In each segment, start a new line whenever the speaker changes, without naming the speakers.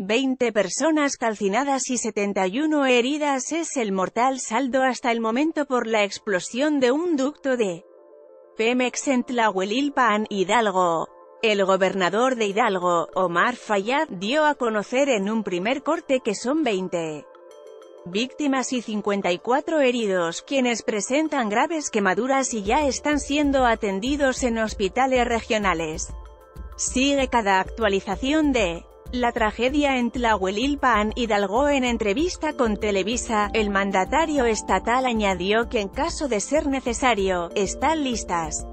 20 personas calcinadas y 71 heridas es el mortal saldo hasta el momento por la explosión de un ducto de Pemex en Tlahuelilpan, Hidalgo. El gobernador de Hidalgo, Omar Fayad, dio a conocer en un primer corte que son 20 víctimas y 54 heridos, quienes presentan graves quemaduras y ya están siendo atendidos en hospitales regionales. Sigue cada actualización de la tragedia en Tlahuelilpan, Hidalgo en entrevista con Televisa, el mandatario estatal añadió que en caso de ser necesario, están listas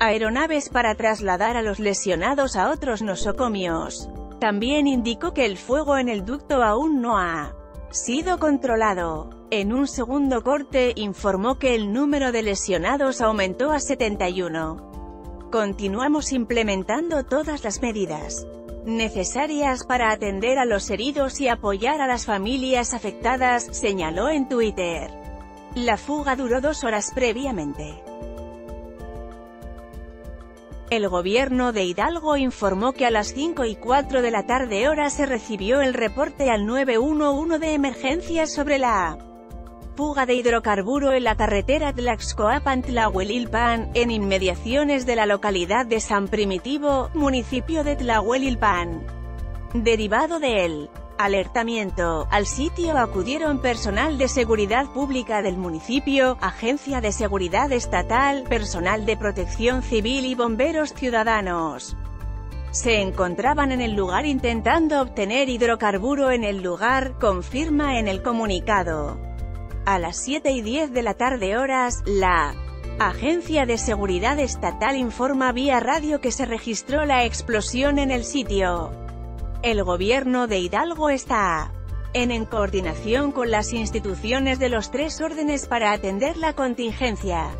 aeronaves para trasladar a los lesionados a otros nosocomios. También indicó que el fuego en el ducto aún no ha sido controlado. En un segundo corte, informó que el número de lesionados aumentó a 71. Continuamos implementando todas las medidas necesarias para atender a los heridos y apoyar a las familias afectadas, señaló en Twitter. La fuga duró dos horas previamente. El gobierno de Hidalgo informó que a las 5 y 4 de la tarde hora se recibió el reporte al 911 de emergencia sobre la fuga de hidrocarburo en la carretera Tlaxcoapan-Tlahuelilpan, en inmediaciones de la localidad de San Primitivo, municipio de Tlahuelilpan. Derivado de él, alertamiento, al sitio acudieron personal de seguridad pública del municipio, agencia de seguridad estatal, personal de protección civil y bomberos ciudadanos se encontraban en el lugar intentando obtener hidrocarburo en el lugar, confirma en el comunicado. A las 7 y 10 de la tarde horas, la Agencia de Seguridad Estatal informa vía radio que se registró la explosión en el sitio. El gobierno de Hidalgo está en, en coordinación con las instituciones de los tres órdenes para atender la contingencia.